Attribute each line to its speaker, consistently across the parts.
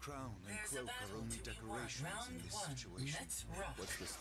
Speaker 1: Crown and
Speaker 2: There's
Speaker 1: cloak are only decorations in this
Speaker 2: one.
Speaker 1: situation. What's this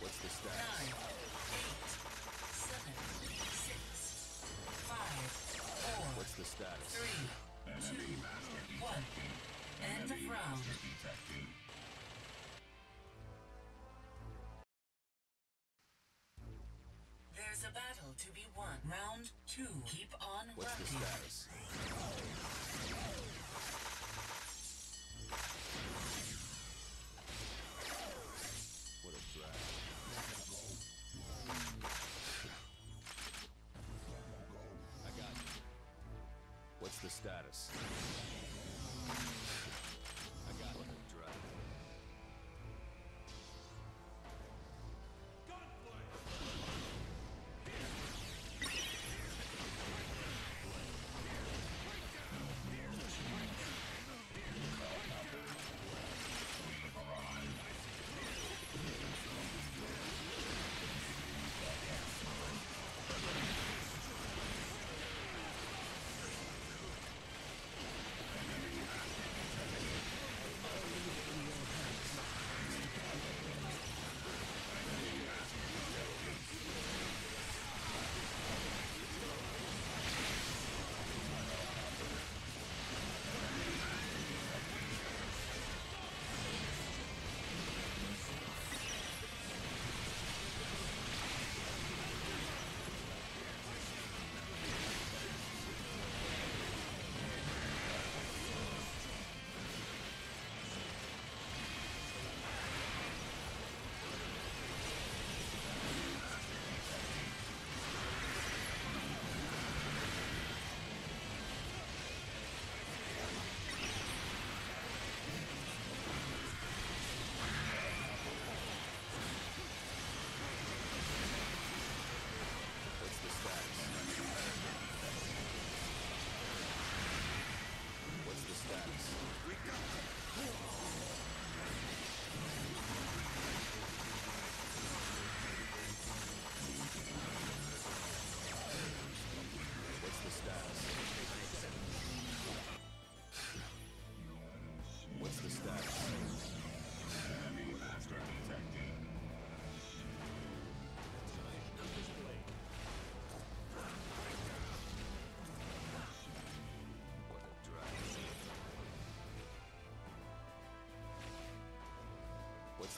Speaker 1: What's the status?
Speaker 3: Nine, eight,
Speaker 1: seven, six, five, four. What's the status?
Speaker 2: Three,
Speaker 4: two,
Speaker 2: one. End of round. There's a battle to be won. Round two. Keep on
Speaker 1: What's
Speaker 2: rocking.
Speaker 1: the status? Status?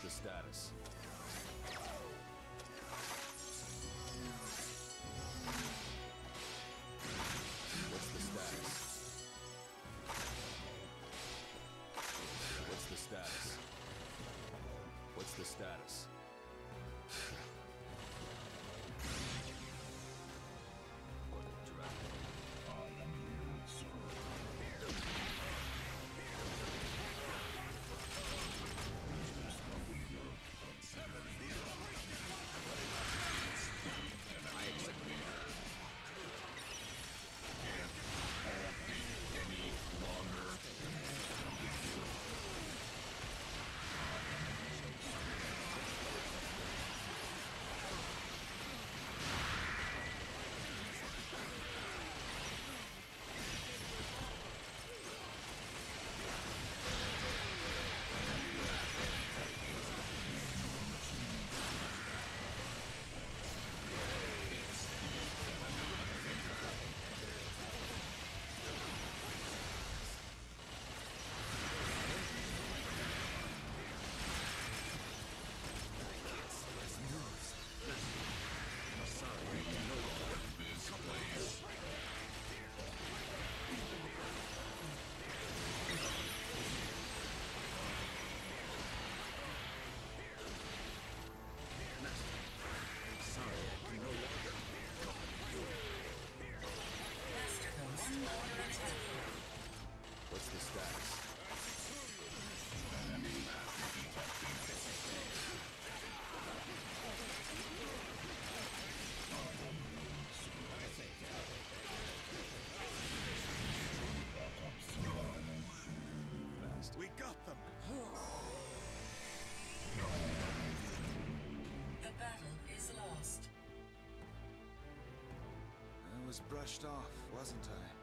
Speaker 1: The status?
Speaker 3: We got them.
Speaker 2: The battle is lost.
Speaker 5: I was brushed off, wasn't I?